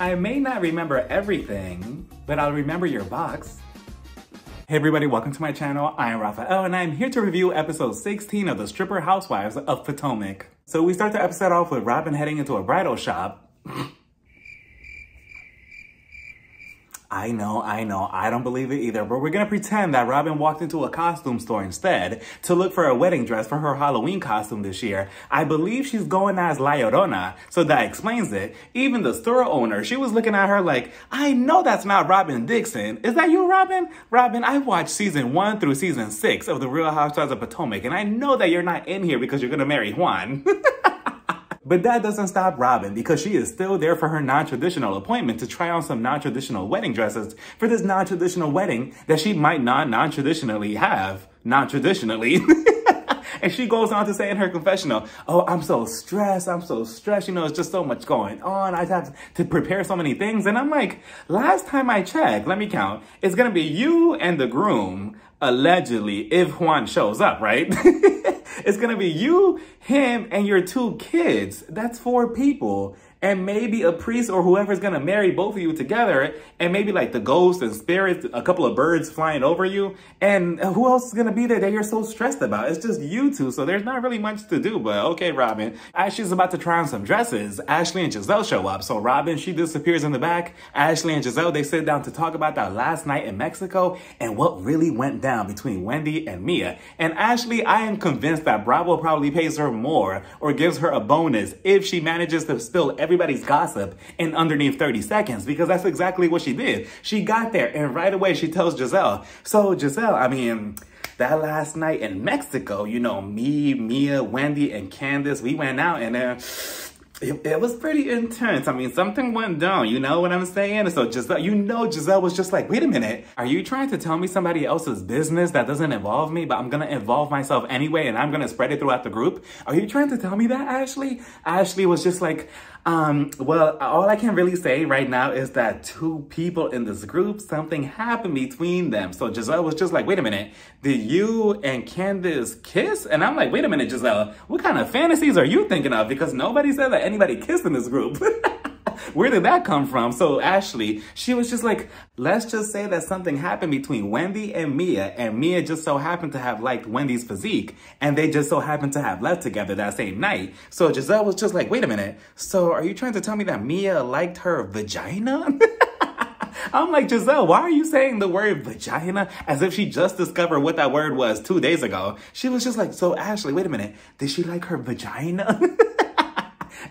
I may not remember everything, but I'll remember your box. Hey everybody, welcome to my channel. I am Rafael and I'm here to review episode 16 of The Stripper Housewives of Potomac. So we start the episode off with Robyn heading into a bridal shop. I know, I know, I don't believe it either, but we're gonna pretend that Robyn walked into a costume store instead to look for a wedding dress for her Halloween costume this year. I believe she's going as La Llorona, so that explains it. Even the store owner, she was looking at her like, I know that's not Robyn Dixon. Is that you, Robyn? Robyn, I watched season one through season six of The Real Housewives of Potomac, and I know that you're not in here because you're gonna marry Juan. But that doesn't stop Robyn because she is still there for her non-traditional appointment to try on some non-traditional wedding dresses for this non-traditional wedding that she might not non-traditionally have, non-traditionally. and she goes on to say in her confessional, oh, I'm so stressed. I'm so stressed. You know, it's just so much going on. I have to prepare so many things. And I'm like, last time I checked, let me count. It's going to be you and the groom, allegedly, if Juan shows up, right? It's gonna be you, him, and your two kids. That's four people and maybe a priest or whoever's gonna marry both of you together, and maybe like the ghosts and spirits, a couple of birds flying over you, and who else is gonna be there that you're so stressed about? It's just you two, so there's not really much to do, but okay, Robyn. Ashley's about to try on some dresses. Ashley and Gizelle show up, so Robyn, she disappears in the back. Ashley and Gizelle, they sit down to talk about that last night in Mexico and what really went down between Wendy and Mia. And Ashley, I am convinced that Bravo probably pays her more or gives her a bonus if she manages to spill every everybody's gossip in underneath 30 seconds because that's exactly what she did. She got there and right away she tells Gizelle. So Gizelle, I mean, that last night in Mexico, you know, me, Mia, Wendy, and Candiace, we went out and uh, it, it, was pretty intense. I mean, something went down, you know what I'm saying? So Gizelle, you know Gizelle was just like, wait a minute, are you trying to tell me somebody else's business that doesn't involve me, but I'm gonna involve myself anyway and I'm gonna spread it throughout the group? Are you trying to tell me that, Ashley? Ashley was just like, um, well, all I can really say right now is that two people in this group, something happened between them. So Gizelle was just like, wait a minute, did you and Candiace kiss? And I'm like, wait a minute, Gizelle, what kind of fantasies are you thinking of? Because nobody said that anybody kissed in this group. Where did that come from? So Ashley, she was just like, let's just say that something happened between Wendy and Mia, and Mia just so happened to have liked Wendy's physique, and they just so happened to have left together that same night. So Gizelle was just like, wait a minute, so are you trying to tell me that Mia liked her vagina? I'm like, Gizelle, why are you saying the word vagina as if she just discovered what that word was two days ago? She was just like, so Ashley, wait a minute, did she like her vagina?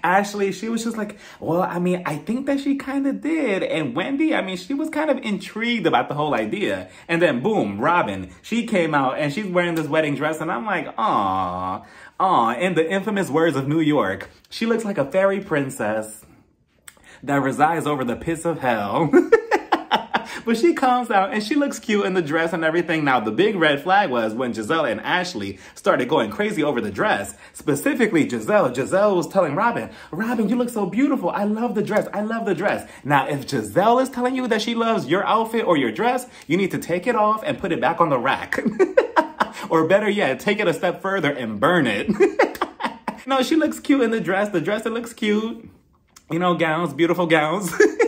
Ashley, she was just like, well, I mean, I think that she kind of did. And Wendy, I mean, she was kind of intrigued about the whole idea. And then boom, Robyn, she came out and she's wearing this wedding dress. And I'm like, aw, aw, in the infamous words of New York, she looks like a fairy princess that resides over the pits of hell. But she comes out and she looks cute in the dress and everything. Now, the big red flag was when Gizelle and Ashley started going crazy over the dress. Specifically, Gizelle. Gizelle was telling Robyn, Robyn, you look so beautiful. I love the dress. I love the dress. Now, if Gizelle is telling you that she loves your outfit or your dress, you need to take it off and put it back on the rack. or better yet, take it a step further and burn it. no, she looks cute in the dress. The dress, it looks cute. You know, gowns, beautiful gowns.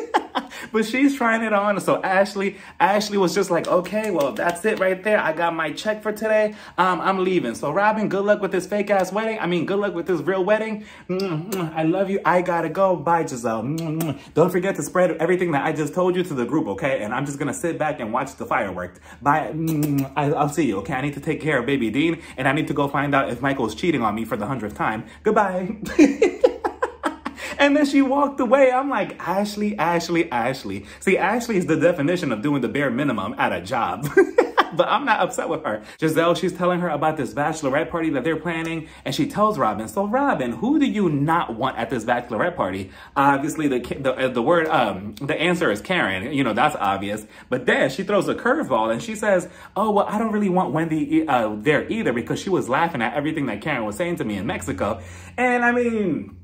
but she's trying it on. So Ashley, Ashley was just like, okay, well, that's it right there. I got my check for today. Um, I'm leaving. So Robyn, good luck with this fake ass wedding. I mean, good luck with this real wedding. Mm-hmm. I love you. I gotta go. Bye, Gizelle. Mm-hmm. Don't forget to spread everything that I just told you to the group, okay? And I'm just gonna sit back and watch the fireworks. Bye. Mm-hmm. I'll see you, okay? I need to take care of baby Dean and I need to go find out if Michael's cheating on me for the hundredth time. Goodbye. And then she walked away. I'm like, Ashley, Ashley, Ashley. See, Ashley is the definition of doing the bare minimum at a job. but I'm not upset with her. Gizelle, she's telling her about this bachelorette party that they're planning, and she tells Robyn, so Robyn, who do you not want at this bachelorette party? Obviously, the the, uh, the word, um, the answer is Karen. You know, that's obvious. But then she throws a curveball, and she says, oh, well, I don't really want Wendy uh, there either because she was laughing at everything that Karen was saying to me in Mexico. And I mean,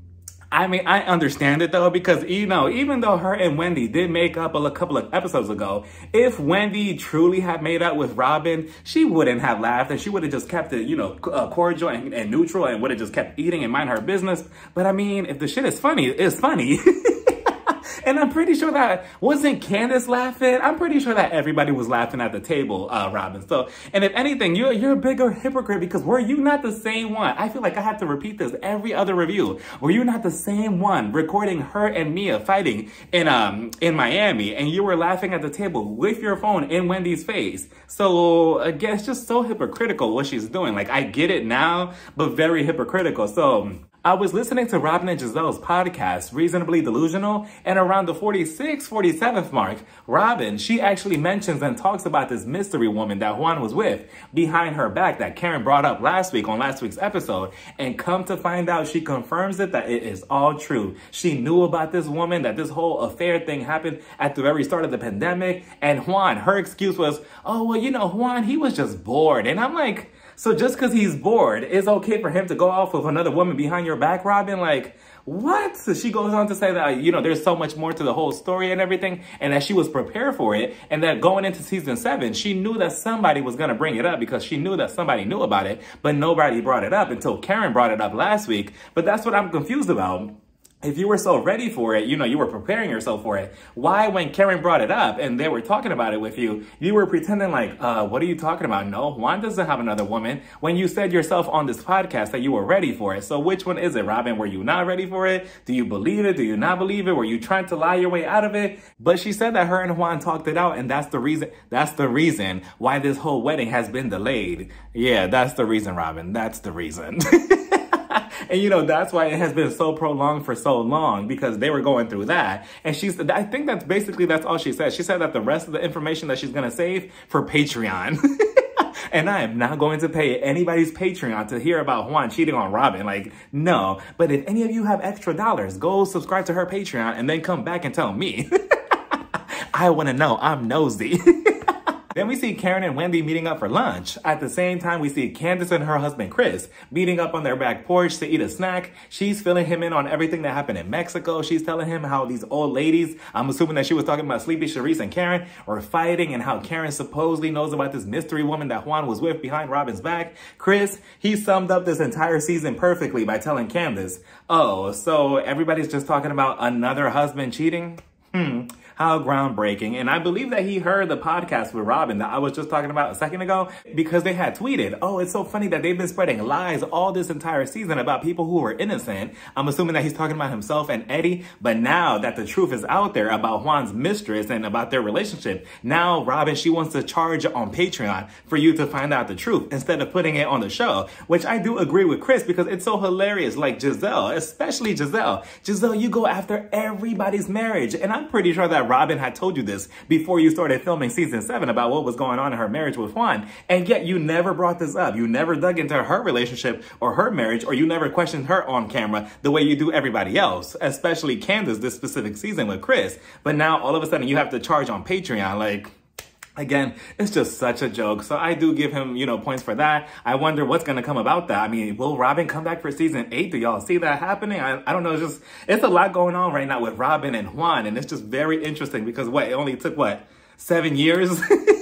I mean, I understand it though, because, you know, even though her and Wendy did make up a couple of episodes ago, if Wendy truly had made up with Robyn, she wouldn't have laughed and she would have just kept it, you know, uh, cordial and, and neutral and would have just kept eating and mind her business. But I mean, if the shit is funny, it's funny. and I'm pretty sure that wasn't Candiace laughing. I'm pretty sure that everybody was laughing at the table, uh, Robyn. So, and if anything, you're, you're a bigger hypocrite because were you not the same one? I feel like I have to repeat this every other review. Were you not the same one recording her and Mia fighting in, um, in Miami and you were laughing at the table with your phone in Wendy's face? So again, it's just so hypocritical what she's doing. Like I get it now, but very hypocritical. So I was listening to Robyn and Gizelle's podcast, Reasonably Delusional, and around the 46th, 47th mark, Robyn, she actually mentions and talks about this mystery woman that Juan was with behind her back that Karen brought up last week on last week's episode. And come to find out, she confirms it that it is all true. She knew about this woman, that this whole affair thing happened at the very start of the pandemic. And Juan, her excuse was, oh, well, you know, Juan, he was just bored. And I'm like, so just because he's bored, it's okay for him to go off with another woman behind your back, Robyn? Like, what? So she goes on to say that, you know, there's so much more to the whole story and everything, and that she was prepared for it, and that going into season seven, she knew that somebody was going to bring it up because she knew that somebody knew about it, but nobody brought it up until Karen brought it up last week. But that's what I'm confused about if you were so ready for it, you know, you were preparing yourself for it, why when Karen brought it up and they were talking about it with you, you were pretending like, uh, what are you talking about? No, Juan doesn't have another woman when you said yourself on this podcast that you were ready for it. So which one is it, Robyn? Were you not ready for it? Do you believe it? Do you not believe it? Were you trying to lie your way out of it? But she said that her and Juan talked it out and that's the reason, that's the reason why this whole wedding has been delayed. Yeah, that's the reason, Robyn. That's the reason. and you know, that's why it has been so prolonged for so long because they were going through that. And she's, I think that's basically, that's all she said. She said that the rest of the information that she's going to save for Patreon. and I am not going to pay anybody's Patreon to hear about Juan cheating on Robyn. Like, no. But if any of you have extra dollars, go subscribe to her Patreon and then come back and tell me. I want to know. I'm nosy. Then we see Karen and Wendy meeting up for lunch. At the same time, we see Candiace and her husband Chris meeting up on their back porch to eat a snack. She's filling him in on everything that happened in Mexico. She's telling him how these old ladies, I'm assuming that she was talking about Sleepy Charisse and Karen, were fighting and how Karen supposedly knows about this mystery woman that Juan was with behind Robyn's back. Chris, he summed up this entire season perfectly by telling Candiace, oh, so everybody's just talking about another husband cheating? Hmm. How groundbreaking. And I believe that he heard the podcast with Robyn that I was just talking about a second ago because they had tweeted, oh, it's so funny that they've been spreading lies all this entire season about people who were innocent. I'm assuming that he's talking about himself and Eddie. But now that the truth is out there about Juan's mistress and about their relationship, now Robyn, she wants to charge on Patreon for you to find out the truth instead of putting it on the show, which I do agree with Chris because it's so hilarious. Like Gizelle, especially Gizelle. Gizelle, you go after everybody's marriage. And I'm pretty sure that that Robyn had told you this before you started filming season seven about what was going on in her marriage with Juan. And yet you never brought this up. You never dug into her relationship or her marriage, or you never questioned her on camera the way you do everybody else, especially Candiace this specific season with Chris. But now all of a sudden you have to charge on Patreon. Like, Again, it's just such a joke. So I do give him, you know, points for that. I wonder what's going to come about that. I mean, will Robyn come back for season eight? Do y'all see that happening? I, I don't know. It's just, it's a lot going on right now with Robyn and Juan. And it's just very interesting because what, it only took what, seven years?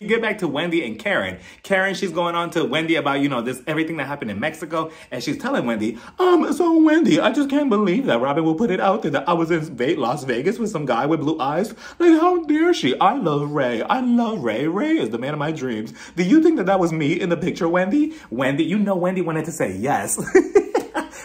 You get back to Wendy and Karen. Karen, she's going on to Wendy about, you know, this everything that happened in Mexico. And she's telling Wendy, um, so Wendy, I just can't believe that Robyn will put it out there that I was in Las Vegas with some guy with blue eyes. Like, how dare she? I love Ray. I love Ray. Ray is the man of my dreams. Do you think that that was me in the picture, Wendy? Wendy, you know Wendy wanted to say yes.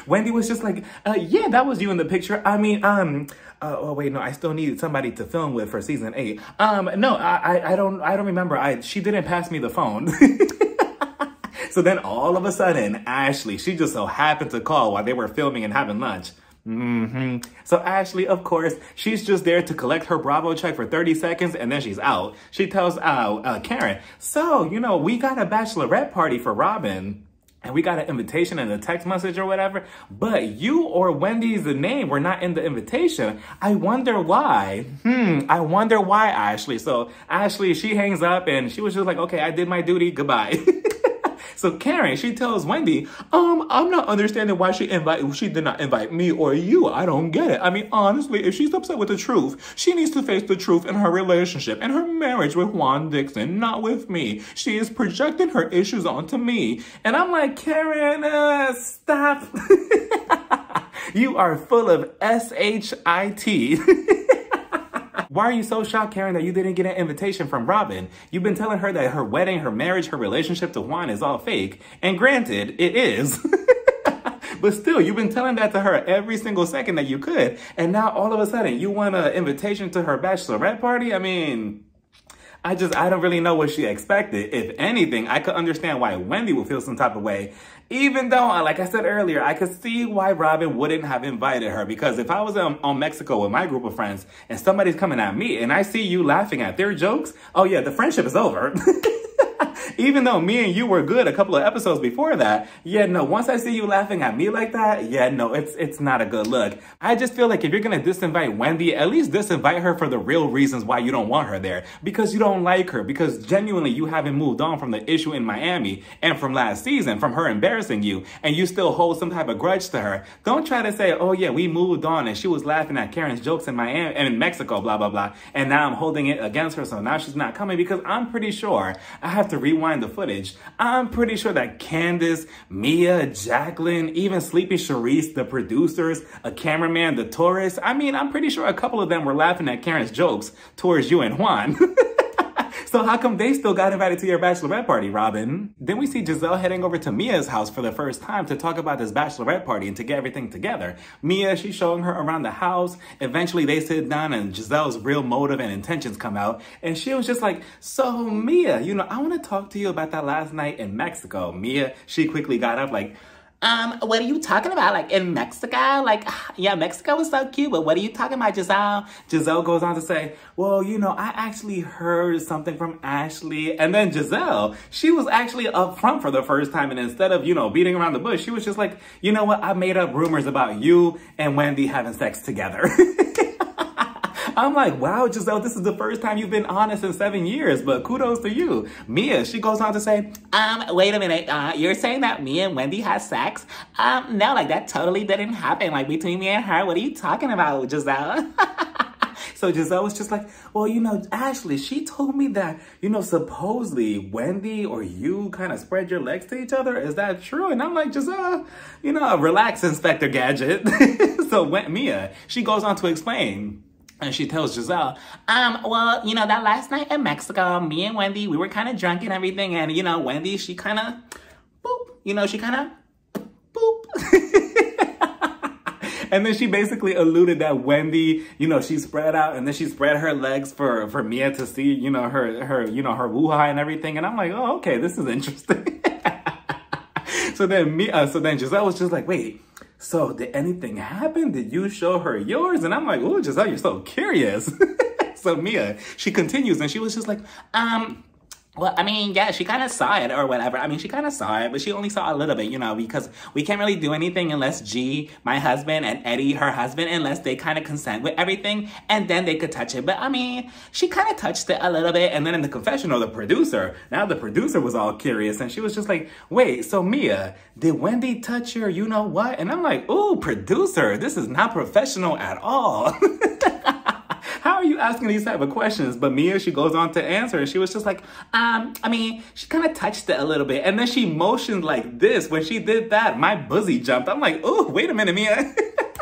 Wendy was just like, uh, yeah, that was you in the picture. I mean, um, uh, oh wait, no, I still needed somebody to film with for season eight. Um, no, I, I, I don't, I don't remember. I, she didn't pass me the phone. so then all of a sudden, Ashley, she just so happened to call while they were filming and having lunch. Mm-hmm. So Ashley, of course, she's just there to collect her Bravo check for 30 seconds and then she's out. She tells uh, uh, Karen, so, you know, we got a bachelorette party for Robyn and we got an invitation and a text message or whatever, but you or Wendy's name were not in the invitation. I wonder why. Hmm, I wonder why, Ashley. So Ashley, she hangs up and she was just like, okay, I did my duty, goodbye. So Karen, she tells Wendy, um, I'm not understanding why she invite she did not invite me or you. I don't get it. I mean, honestly, if she's upset with the truth, she needs to face the truth in her relationship and her marriage with Juan Dixon, not with me. She is projecting her issues onto me. And I'm like, Karen, uh, stop. you are full of S-H-I-T. Why are you so shocked, Karen, that you didn't get an invitation from Robyn? You've been telling her that her wedding, her marriage, her relationship to Juan is all fake. And granted, it is. but still, you've been telling that to her every single second that you could. And now all of a sudden, you want an invitation to her bachelorette party? I mean, I just, I don't really know what she expected. If anything, I could understand why Wendy would feel some type of way. Even though, uh, like I said earlier, I could see why Robyn wouldn't have invited her. Because if I was on, on Mexico with my group of friends and somebody's coming at me and I see you laughing at their jokes, oh yeah, the friendship is over. even though me and you were good a couple of episodes before that, yeah, no, once I see you laughing at me like that, yeah, no, it's it's not a good look. I just feel like if you're gonna disinvite Wendy, at least disinvite her for the real reasons why you don't want her there. Because you don't like her, because genuinely you haven't moved on from the issue in Miami and from last season, from her embarrassing you, and you still hold some type of grudge to her. Don't try to say, oh yeah, we moved on and she was laughing at Karen's jokes in Miami and in Mexico, blah, blah, blah. And now I'm holding it against her, so now she's not coming because I'm pretty sure I have to rewind the footage, I'm pretty sure that Candiace, Mia, Jacqueline, even Sleepy Charisse, the producers, a cameraman, the tourists, I mean, I'm pretty sure a couple of them were laughing at Karen's jokes towards you and Juan. So how come they still got invited to your bachelorette party, Robyn? Then we see Gizelle heading over to Mia's house for the first time to talk about this bachelorette party and to get everything together. Mia, she's showing her around the house. Eventually they sit down and Gizelle's real motive and intentions come out. And she was just like, so Mia, you know, I want to talk to you about that last night in Mexico. Mia, she quickly got up like, um, what are you talking about? Like in Mexico? Like, yeah, Mexico was so cute, but what are you talking about, Gizelle? Gizelle goes on to say, well, you know, I actually heard something from Ashley. And then Gizelle, she was actually upfront for the first time. And instead of, you know, beating around the bush, she was just like, you know what? I made up rumors about you and Wendy having sex together. I'm like, wow, Gizelle, this is the first time you've been honest in seven years, but kudos to you. Mia, she goes on to say, um, wait a minute, uh, you're saying that me and Wendy had sex? Um, no, like that totally didn't happen, like between me and her. What are you talking about, Gizelle? So Gizelle was just like, well, you know, Ashley, she told me that, you know, supposedly Wendy or you kind of spread your legs to each other. Is that true? And I'm like, Gizelle, you know, relax, Inspector Gadget. so Mia, she goes on to explain. And she tells Gizelle, um, well, you know, that last night in Mexico, me and Wendy, we were kind of drunk and everything. And, you know, Wendy, she kind of, boop, you know, she kind of, boop. and then she basically alluded that Wendy, you know, she spread out and then she spread her legs for, for Mia to see, you know, her, her, you know, her woo-ha and everything. And I'm like, oh, okay, this is interesting. so then me, so then Gizelle was just like, wait, so did anything happen? Did you show her yours? And I'm like, oh, Gizelle, you're so curious. so Mia, she continues and she was just like, um, well, I mean, yeah, she kind of saw it or whatever. I mean, she kind of saw it, but she only saw a little bit, you know, because we can't really do anything unless G, my husband, and Eddie, her husband, unless they kind of consent with everything, and then they could touch it. But I mean, she kind of touched it a little bit, and then in the confessional, the producer, now the producer was all curious, and she was just like, wait, so Mia, did Wendy touch your you know what? And I'm like, ooh, producer, this is not professional at all. how are you asking these type of questions? But Mia, she goes on to answer and she was just like, um, I mean, she kind of touched it a little bit. And then she motioned like this. When she did that, my buzzy jumped. I'm like, oh, wait a minute, Mia.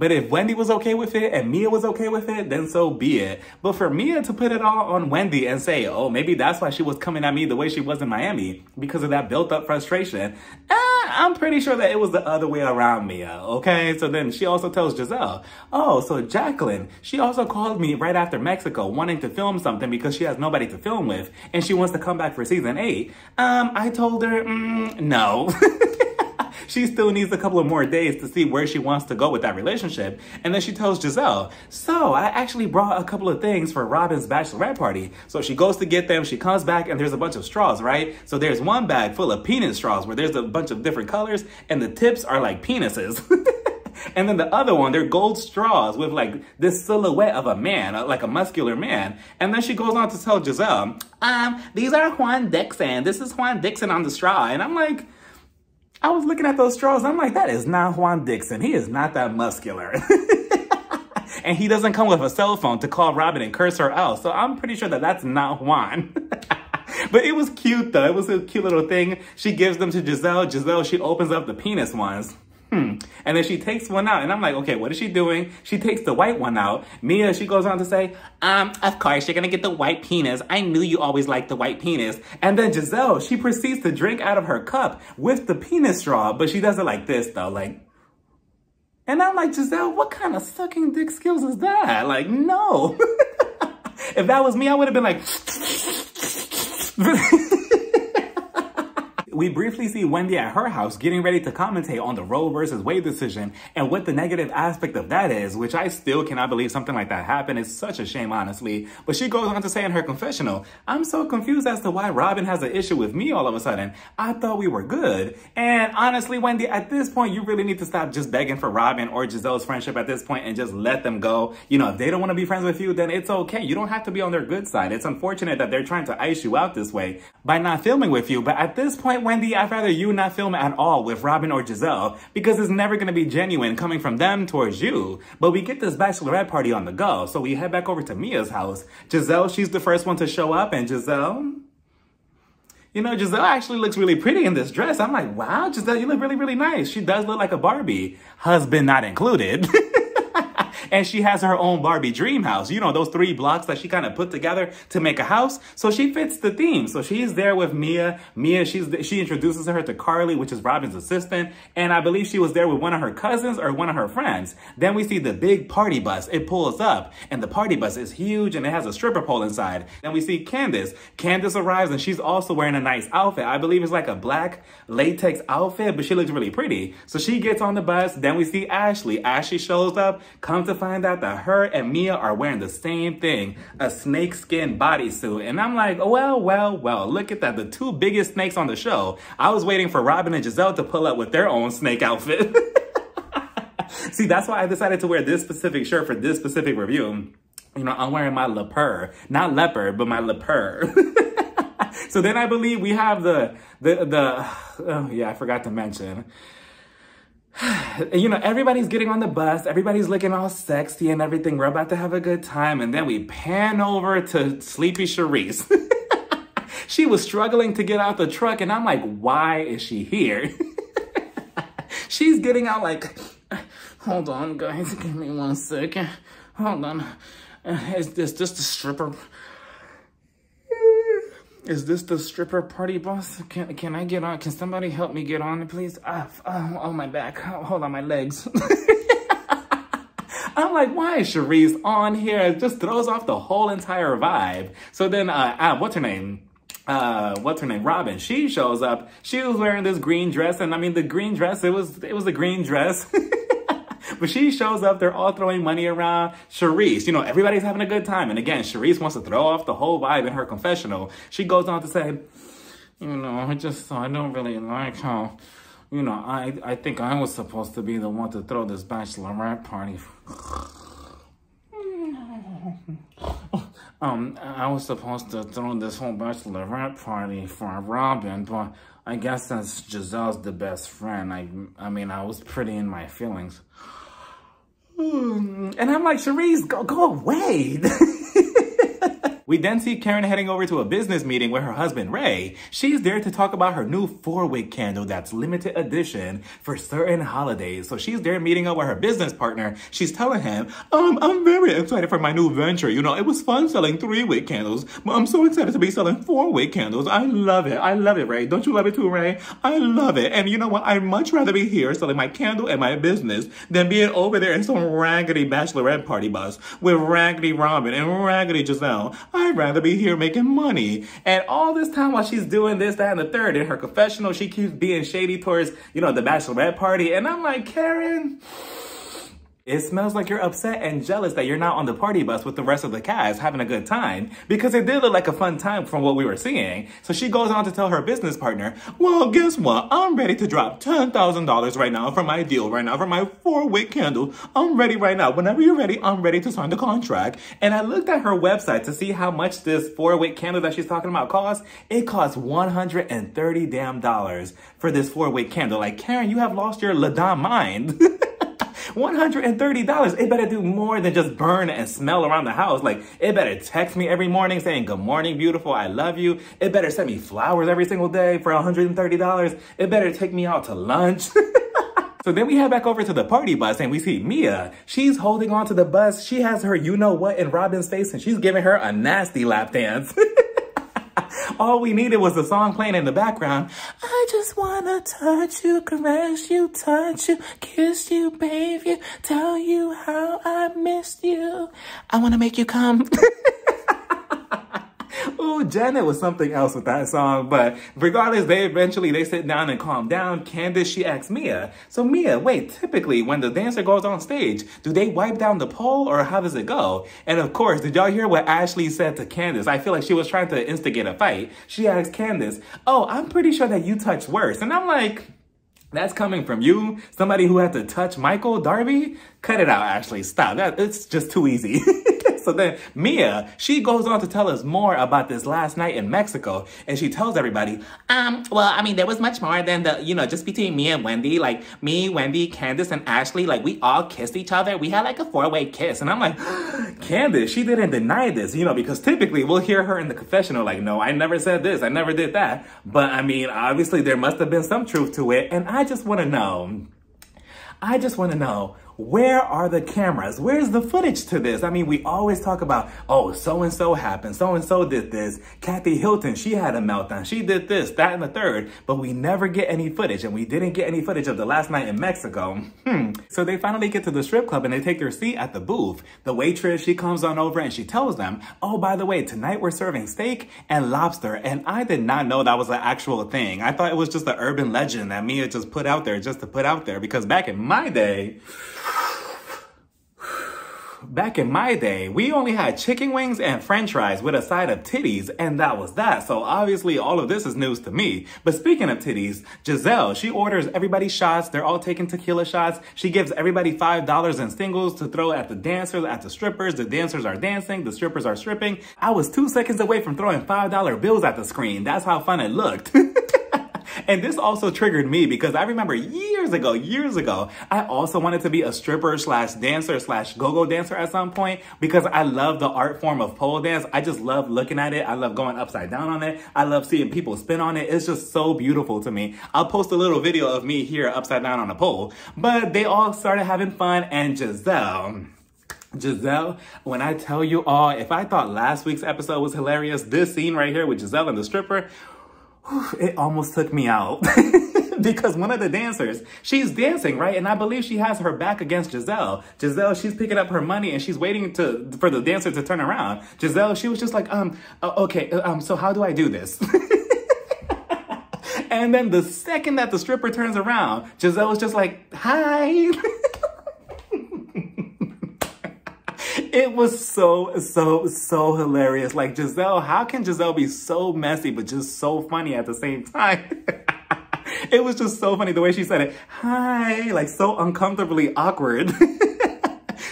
But if Wendy was okay with it and Mia was okay with it, then so be it. But for Mia to put it all on Wendy and say, oh, maybe that's why she was coming at me the way she was in Miami because of that built up frustration, eh, I'm pretty sure that it was the other way around Mia, okay? So then she also tells Gizelle, oh, so Jacqueline, she also called me right after Mexico wanting to film something because she has nobody to film with and she wants to come back for season eight. Um, I told her, mm, no. she still needs a couple of more days to see where she wants to go with that relationship. And then she tells Gizelle, so I actually brought a couple of things for Robyn's bachelorette party. So she goes to get them, she comes back and there's a bunch of straws, right? So there's one bag full of penis straws where there's a bunch of different colors and the tips are like penises. And then the other one, they're gold straws with like this silhouette of a man, uh, like a muscular man. And then she goes on to tell Gizelle, um, these are Juan Dixon. This is Juan Dixon on the straw. And I'm like, I was looking at those straws. And I'm like, that is not Juan Dixon. He is not that muscular. and he doesn't come with a cell phone to call Robyn and curse her out. So I'm pretty sure that that's not Juan. but it was cute though. It was a cute little thing. She gives them to Gizelle. Gizelle, she opens up the penis ones. Hmm. And then she takes one out. And I'm like, okay, what is she doing? She takes the white one out. Mia, she goes on to say, um, of course, you're gonna get the white penis. I knew you always liked the white penis. And then Gizelle, she proceeds to drink out of her cup with the penis straw, but she does it like this though, like, and I'm like, Gizelle, what kind of sucking dick skills is that? Like, no. if that was me, I would have been like, we briefly see Wendy at her house getting ready to commentate on the Roe versus Wade decision and what the negative aspect of that is, which I still cannot believe something like that happened. It's such a shame, honestly. But she goes on to say in her confessional, I'm so confused as to why Robyn has an issue with me all of a sudden. I thought we were good. And honestly, Wendy, at this point, you really need to stop just begging for Robyn or Gizelle's friendship at this point and just let them go. You know, if they don't want to be friends with you, then it's okay. You don't have to be on their good side. It's unfortunate that they're trying to ice you out this way by not filming with you. But at this point, Wendy, I'd rather you not film at all with Robyn or Gizelle because it's never going to be genuine coming from them towards you. But we get this bachelorette party on the go. So we head back over to Mia's house. Gizelle, she's the first one to show up and Gizelle... you know, Gizelle actually looks really pretty in this dress. I'm like, wow, Gizelle, you look really, really nice. She does look like a Barbie. Husband not included. and she has her own Barbie dream house. You know, those three blocks that she kind of put together to make a house. So she fits the theme. So she's there with Mia. Mia, she's she introduces her to Carly, which is Robyn's assistant. And I believe she was there with one of her cousins or one of her friends. Then we see the big party bus. It pulls up and the party bus is huge and it has a stripper pole inside. Then we see Candiace. Candiace arrives and she's also wearing a nice outfit. I believe it's like a black latex outfit, but she looks really pretty. So she gets on the bus. Then we see Ashley. Ashley shows up, comes to find out that her and Mia are wearing the same thing, a snakeskin bodysuit. And I'm like, well, well, well, look at that. The two biggest snakes on the show. I was waiting for Robyn and Gizelle to pull up with their own snake outfit. See, that's why I decided to wear this specific shirt for this specific review. You know, I'm wearing my leper, not leopard, but my leper. so then I believe we have the, the, the, oh yeah, I forgot to mention you know, everybody's getting on the bus, everybody's looking all sexy and everything. We're about to have a good time. And then we pan over to Sleepy Charisse. she was struggling to get out the truck, and I'm like, why is she here? She's getting out like, hold on, guys, give me one second. Hold on. Uh, is this just a stripper? Is this the stripper party bus? Can can I get on? Can somebody help me get on, please? Ah, oh, oh, my back. Oh, hold on, my legs. I'm like, why is Charisse on here? It just throws off the whole entire vibe. So then, uh, ah, what's her name? Uh, what's her name? Robyn. She shows up. She was wearing this green dress, and I mean, the green dress. It was it was a green dress. But she shows up, they're all throwing money around. Charisse, you know, everybody's having a good time. And again, Charisse wants to throw off the whole vibe in her confessional. She goes on to say, you know, I just, I don't really like how, you know, I, I think I was supposed to be the one to throw this bachelorette party. um, I was supposed to throw this whole bachelorette party for Robyn, but I guess since Gizelle's the best friend, I, I mean, I was pretty in my feelings. Hmm. And I'm like, Charisse, go, go away. We then see Karen heading over to a business meeting with her husband, Ray. She's there to talk about her new four-wick candle that's limited edition for certain holidays. So she's there meeting up with her business partner. She's telling him, um, I'm very excited for my new venture. You know, it was fun selling three-wick candles, but I'm so excited to be selling four-wick candles. I love it. I love it, Ray. Don't you love it too, Ray? I love it. And you know what? I'd much rather be here selling my candle and my business than being over there in some raggedy bachelorette party bus with raggedy Robyn and raggedy Gizelle. I'd rather be here making money. And all this time while she's doing this, that, and the third, in her confessional, she keeps being shady towards, you know, the bachelorette party. And I'm like, Karen, it smells like you're upset and jealous that you're not on the party bus with the rest of the cast having a good time because it did look like a fun time from what we were seeing. So she goes on to tell her business partner, well, guess what? I'm ready to drop $10,000 right now for my deal right now for my four wick candle. I'm ready right now. Whenever you're ready, I'm ready to sign the contract. And I looked at her website to see how much this four wick candle that she's talking about costs. It costs 130 damn dollars for this four wick candle. Like, Karen, you have lost your Ladon mind. $130. It better do more than just burn and smell around the house. Like, it better text me every morning saying, good morning, beautiful, I love you. It better send me flowers every single day for $130. It better take me out to lunch. So then we head back over to the party bus and we see Mia. She's holding on to the bus. She has her you know what in Robyn's face and she's giving her a nasty lap dance. All we needed was the song playing in the background. I just wanna touch you, caress you, touch you, kiss you, bathe you, tell you how I missed you. I wanna make you come. Ooh, Janet was something else with that song. But regardless, they eventually, they sit down and calm down. Candiace, she asks Mia. So Mia, wait, typically when the dancer goes on stage, do they wipe down the pole or how does it go? And of course, did y'all hear what Ashley said to Candiace? I feel like she was trying to instigate a fight. She asked Candiace, oh, I'm pretty sure that you touched worse. And I'm like, that's coming from you, somebody who had to touch Michael Darby? Cut it out, Ashley. Stop. That it's just too easy. so then Mia, she goes on to tell us more about this last night in Mexico. And she tells everybody, um, well, I mean, there was much more than the, you know, just between me and Wendy. Like me, Wendy, Candiace, and Ashley, like we all kissed each other. We had like a four-way kiss. And I'm like, Candiace, she didn't deny this, you know, because typically we'll hear her in the confessional like, no, I never said this. I never did that. But I mean, obviously there must have been some truth to it. And I just want to know, I just want to know, where are the cameras? Where's the footage to this? I mean, we always talk about, oh, so-and-so happened. So-and-so did this. Kathy Hilton, she had a meltdown. She did this, that, and the third. But we never get any footage. And we didn't get any footage of the last night in Mexico. Hmm. So they finally get to the strip club and they take their seat at the booth. The waitress, she comes on over and she tells them, oh, by the way, tonight we're serving steak and lobster. And I did not know that was an actual thing. I thought it was just an urban legend that Mia just put out there just to put out there. Because back in my day, back in my day, we only had chicken wings and french fries with a side of titties, and that was that. So obviously all of this is news to me. But speaking of titties, Gizelle, she orders everybody shots. They're all taking tequila shots. She gives everybody $5 in singles to throw at the dancers, at the strippers. The dancers are dancing, the strippers are stripping. I was two seconds away from throwing $5 bills at the screen. That's how fun it looked. And this also triggered me because I remember years ago, years ago, I also wanted to be a stripper slash dancer slash go-go dancer at some point because I love the art form of pole dance. I just love looking at it. I love going upside down on it. I love seeing people spin on it. It's just so beautiful to me. I'll post a little video of me here upside down on a pole, but they all started having fun and Gizelle, Gizelle, when I tell you all, if I thought last week's episode was hilarious, this scene right here with Gizelle and the stripper, it almost took me out. because one of the dancers, she's dancing, right? And I believe she has her back against Gizelle. Gizelle, she's picking up her money and she's waiting to for the dancer to turn around. Gizelle, she was just like, um, uh, okay, uh, um, so how do I do this? and then the second that the stripper turns around, Gizelle was just like, hi. it was so, so, so hilarious. Like Gizelle, how can Gizelle be so messy, but just so funny at the same time? it was just so funny the way she said it. Hi, like so uncomfortably awkward.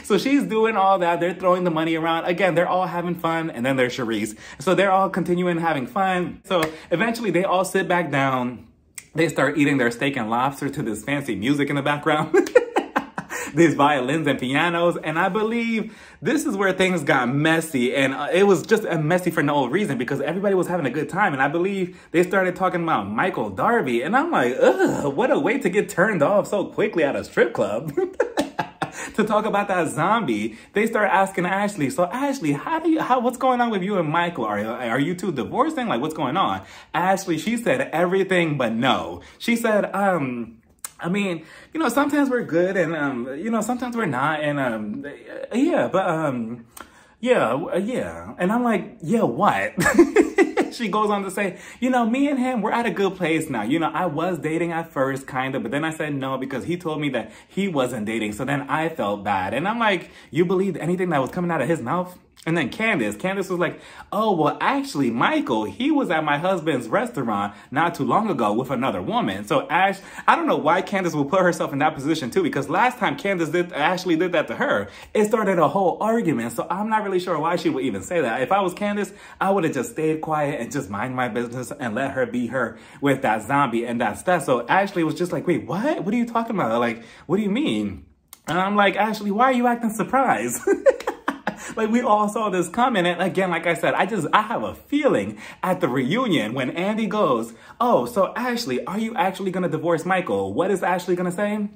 So she's doing all that. They're throwing the money around. Again, they're all having fun. And then there's Charisse. So they're all continuing having fun. So eventually they all sit back down. They start eating their steak and lobster to this fancy music in the background. these violins and pianos. And I believe this is where things got messy. And uh, it was just a messy for no reason because everybody was having a good time. And I believe they started talking about Michael Darby. And I'm like, ugh, what a way to get turned off so quickly at a strip club. to talk about that zombie, they start asking Ashley, so Ashley, how do you, how, what's going on with you and Michael? Are, are you two divorcing? Like, what's going on? Ashley, she said everything but no. She said, um, I mean, you know, sometimes we're good and, um, you know, sometimes we're not. And, um, yeah, but, um, yeah, uh, yeah. And I'm like, yeah, what? she goes on to say, you know, me and him, we're at a good place now. You know, I was dating at first, kind of, but then I said no because he told me that he wasn't dating. So then I felt bad. And I'm like, you believed anything that was coming out of his mouth? And then Candiace, Candiace was like, oh, well, actually, Michael, he was at my husband's restaurant not too long ago with another woman. So Ash, I don't know why Candiace will put herself in that position too, because last time Candiace did, Ashley did that to her, it started a whole argument. So I'm not really sure why she would even say that. If I was Candiace, I would have just stayed quiet and just mind my business and let her be her with that zombie and that stuff. So Ashley was just like, wait, what? What are you talking about? Like, what do you mean? And I'm like, Ashley, why are you acting surprised? like we all saw this coming. And again, like I said, I just, I have a feeling at the reunion when Andy goes, oh, so Ashley, are you actually going to divorce Michael? What is Ashley going to say?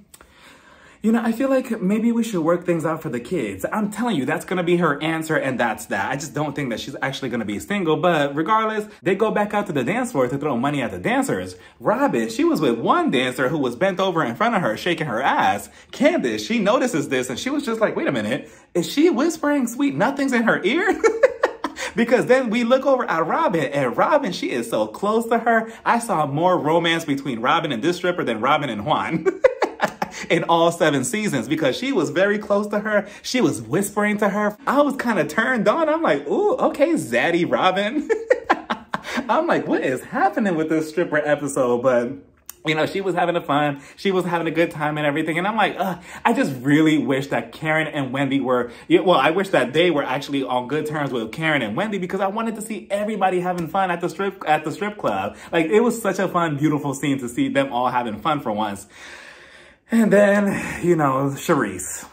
You know, I feel like maybe we should work things out for the kids. I'm telling you, that's gonna be her answer and that's that. I just don't think that she's actually gonna be single, but regardless, they go back out to the dance floor to throw money at the dancers. Robyn, she was with one dancer who was bent over in front of her, shaking her ass. Candiace, she notices this and she was just like, wait a minute, is she whispering sweet nothings in her ear? because then we look over at Robyn and Robyn, she is so close to her. I saw more romance between Robyn and this stripper than Robyn and Juan. in all seven seasons because she was very close to her. She was whispering to her. I was kind of turned on. I'm like, ooh, okay, Zaddy Robyn. I'm like, what is happening with this stripper episode? But you know, she was having a fun. She was having a good time and everything. And I'm like, I just really wish that Karen and Wendy were, well, I wish that they were actually on good terms with Karen and Wendy because I wanted to see everybody having fun at the strip, at the strip club. Like it was such a fun, beautiful scene to see them all having fun for once. And then, you know, Charrisse.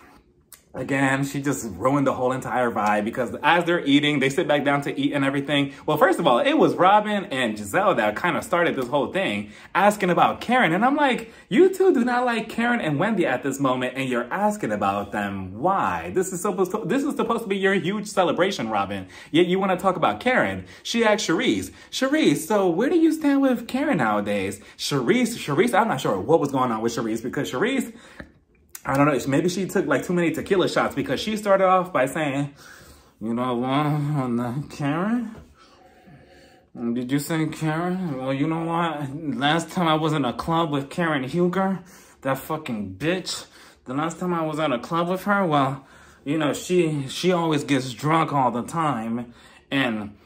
Again, she just ruined the whole entire vibe because as they're eating, they sit back down to eat and everything. Well, first of all, it was Robyn and Gizelle that kind of started this whole thing, asking about Karen. And I'm like, you two do not like Karen and Wendy at this moment, and you're asking about them. Why? This is supposed to, this is supposed to be your huge celebration, Robyn. Yet you want to talk about Karen. She asked Charrisse, Charrisse, so where do you stand with Karen nowadays? Charrisse, Charrisse, I'm not sure what was going on with Charrisse because Charrisse, I don't know, maybe she took like too many tequila shots because she started off by saying, you know what, on the Karen? Did you say Karen? Well, you know what? Last time I was in a club with Karen Huger, that fucking bitch. The last time I was at a club with her, well, you know, she she always gets drunk all the time. And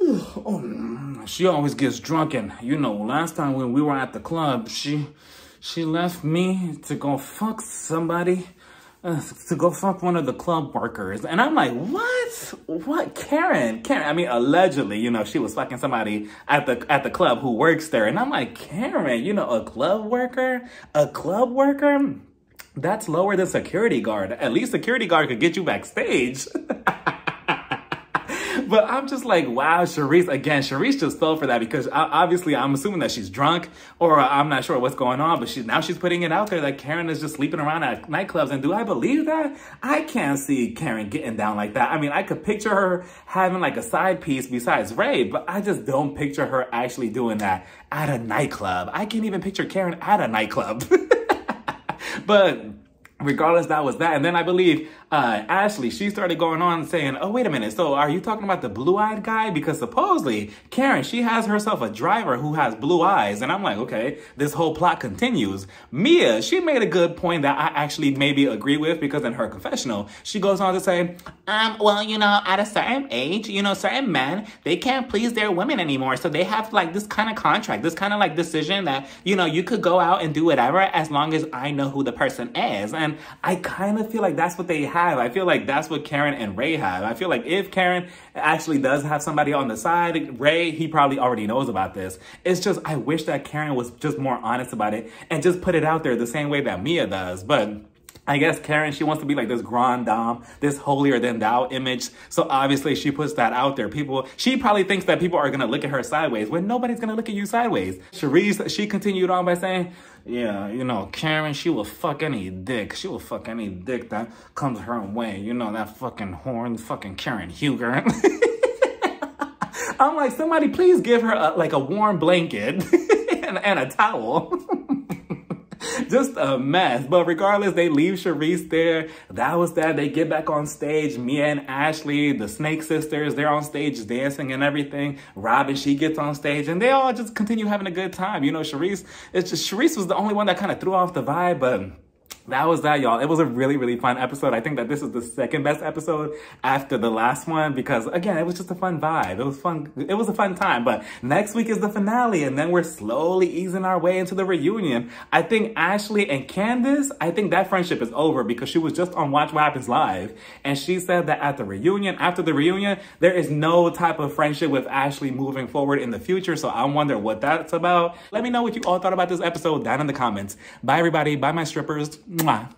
oh, she always gets drunk. And, you know, last time when we were at the club, she she left me to go fuck somebody, uh, to go fuck one of the club workers. And I'm like, what? What? Karen? Karen, I mean, allegedly, you know, she was fucking somebody at the, at the club who works there. And I'm like, Karen, you know, a club worker? A club worker? That's lower than security guard. At least security guard could get you backstage. but I'm just like, wow, Charrisse, again, Charrisse just fell for that because obviously I'm assuming that she's drunk or I'm not sure what's going on, but she, now she's putting it out there that Karen is just sleeping around at nightclubs. And do I believe that? I can't see Karen getting down like that. I mean, I could picture her having like a side piece besides Ray, but I just don't picture her actually doing that at a nightclub. I can't even picture Karen at a nightclub. but regardless, that was that. And then I believe uh, Ashley, she started going on saying, oh, wait a minute. So are you talking about the blue-eyed guy? Because supposedly Karen, she has herself a driver who has blue eyes. And I'm like, okay, this whole plot continues. Mia, she made a good point that I actually maybe agree with because in her confessional, she goes on to say, um, well, you know, at a certain age, you know, certain men, they can't please their women anymore. So they have like this kind of contract, this kind of like decision that, you know, you could go out and do whatever as long as I know who the person is. And I kind of feel like that's what they have. I feel like that's what Karen and Ray have. I feel like if Karen actually does have somebody on the side, Ray, he probably already knows about this. It's just, I wish that Karen was just more honest about it and just put it out there the same way that Mia does. But I guess Karen, she wants to be like this grand dame, this holier than thou image. So obviously she puts that out there. People, she probably thinks that people are going to look at her sideways when nobody's going to look at you sideways. Charrisse, she continued on by saying, yeah, you know, Karen, she will fuck any dick. She will fuck any dick that comes her way. You know, that fucking horn, fucking Karen Huger. I'm like, somebody please give her a, like a warm blanket and, and a towel. just a mess. But regardless, they leave Charrisse there. That was that. They get back on stage. Mia and Ashley, the Snake sisters, they're on stage dancing and everything. Robyn, she gets on stage and they all just continue having a good time. You know, Charrisse, it's just, Charrisse was the only one that kind of threw off the vibe, but that was that, y'all. It was a really, really fun episode. I think that this is the second best episode after the last one because, again, it was just a fun vibe. It was fun. It was a fun time. But next week is the finale, and then we're slowly easing our way into the reunion. I think Ashley and Candiace, I think that friendship is over because she was just on Watch What Happens Live, and she said that at the reunion, after the reunion, there is no type of friendship with Ashley moving forward in the future. So I wonder what that's about. Let me know what you all thought about this episode down in the comments. Bye, everybody. Bye, my strippers. Mua.